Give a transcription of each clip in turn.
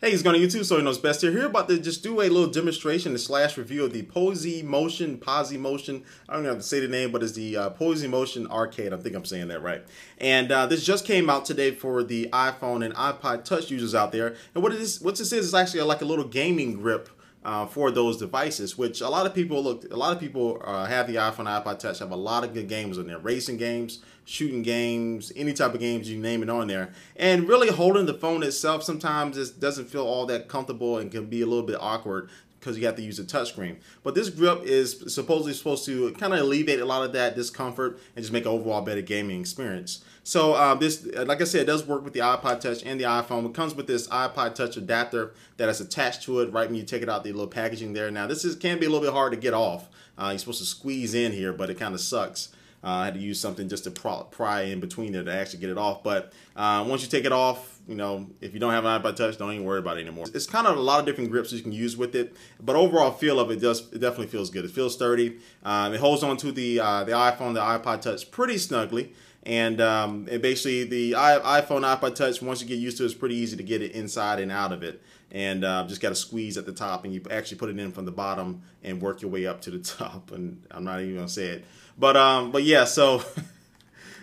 Hey, it's going to YouTube, Soldier Knows Best here. Here about to just do a little demonstration slash review of the PosiMotion, Posi Motion. I don't know how to say the name, but it's the uh, PosiMotion Arcade. I think I'm saying that right. And uh, this just came out today for the iPhone and iPod Touch users out there. And what it is, what this is, is actually like a little gaming grip uh, for those devices, which a lot of people look, a lot of people uh, have the iPhone, iPod Touch, have a lot of good games on there, racing games, shooting games, any type of games you name it on there. And really holding the phone itself sometimes it doesn't feel all that comfortable and can be a little bit awkward because you have to use a touchscreen. But this grip is supposedly supposed to kind of alleviate a lot of that discomfort and just make an overall better gaming experience. So um, this, like I said, it does work with the iPod Touch and the iPhone. It comes with this iPod Touch adapter that is attached to it right when you take it out the little packaging there. Now this is can be a little bit hard to get off. Uh, you're supposed to squeeze in here, but it kind of sucks. Uh, I had to use something just to pry in between there to actually get it off. But uh, once you take it off, you know, if you don't have an iPod Touch, don't even worry about it anymore. It's kind of a lot of different grips you can use with it, but overall feel of it does it definitely feels good. It feels sturdy. Um, it holds on to the uh, the iPhone, the iPod Touch pretty snugly. And, um, and basically the iPhone iPod Touch, once you get used to it, it's pretty easy to get it inside and out of it. And uh, just got to squeeze at the top and you actually put it in from the bottom and work your way up to the top. And I'm not even going to say it. But, um, but yeah, so...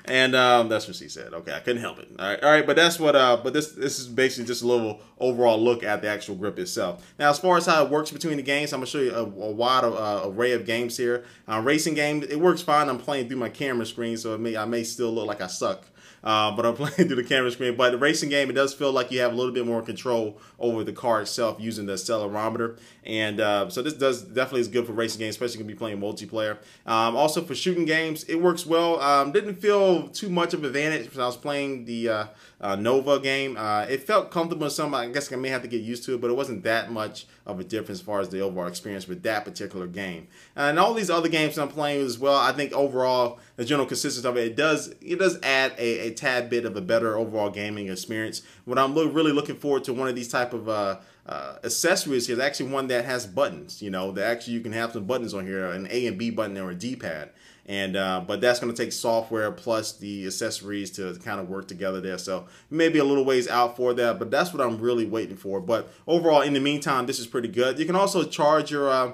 And um, that's what she said. Okay, I couldn't help it. All right, all right, but that's what. Uh, but this this is basically just a little overall look at the actual grip itself. Now, as far as how it works between the games, I'm gonna show you a, a wide uh, array of games here. Uh, racing game, it works fine. I'm playing through my camera screen, so it may I may still look like I suck uh, but I'm playing through the camera screen. But the racing game, it does feel like you have a little bit more control over the car itself using the accelerometer. And uh, so this does definitely is good for racing games, especially going to be playing multiplayer. Um, also for shooting games, it works well. Um, didn't feel too much of an advantage when I was playing the uh, uh Nova game. Uh, it felt comfortable. Some I guess I may have to get used to it, but it wasn't that much of a difference as far as the overall experience with that particular game. And all these other games I'm playing as well, I think overall the general consistency of it, it does it does add a, a tad bit of a better overall gaming experience. What I'm really looking forward to one of these type of uh, uh, accessories is actually one that has buttons. You know, that actually you can have some buttons on here, an A and B button or a D-pad. And uh, but that's going to take software plus the accessories to kind of work together there. So maybe a little ways out for that, but that's what I'm really waiting for. But overall, in the meantime, this is pretty good. You can also charge your uh,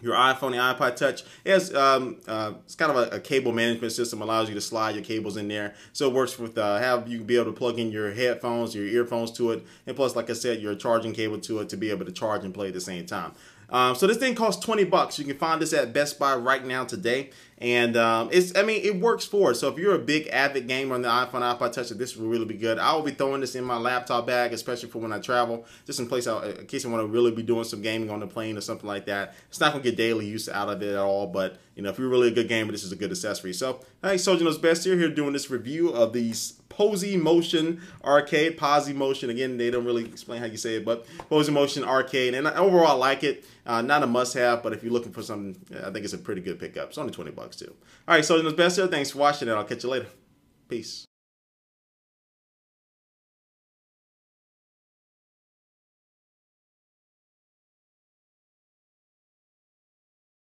your iPhone, the iPod Touch. It has, um, uh, it's kind of a, a, cable management system, allows you to slide your cables in there. So it works with, uh, have you be able to plug in your headphones, your earphones to it. And plus, like I said, your charging cable to it to be able to charge and play at the same time. Um, so this thing costs 20 bucks. You can find this at Best Buy right now today. And um, it's, I mean, it works for it. So if you're a big avid gamer on the iPhone, iPod Touch, this will really be good. I will be throwing this in my laptop bag, especially for when I travel, just in place out, in case I want to really be doing some gaming on the plane or something like that. It's not gonna get daily use out of it at all, but you know, if you're really a good gamer, this is a good accessory. So, hey, Soldier Knows Best here, here doing this review of these PosiMotion Arcade, PosiMotion. Again, they don't really explain how you say it, but PosiMotion Arcade. And overall, I like it. Uh, not a must-have, but if you're looking for something, I think it's a pretty good pickup. It's only 20 bucks All right, so that's best here. Thanks for watching, and I'll catch you later. Peace.